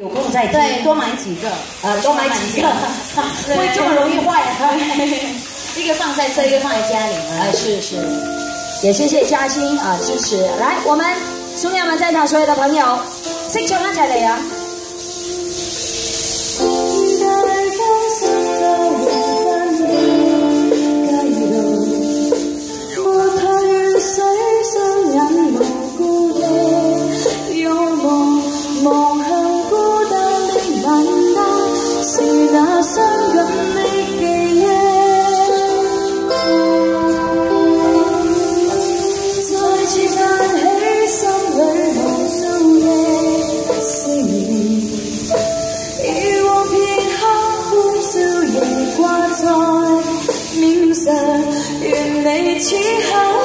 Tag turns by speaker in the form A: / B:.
A: 有空再
B: 对，多买几个，
A: 呃，多买几个，不会这么容易坏。
B: 一个放在这，一个放在家里。
A: 啊，是是，也谢谢嘉欣啊支持。来，我们兄弟们在场所有的朋友，识唱一齐嚟啊！
C: 愿你此刻。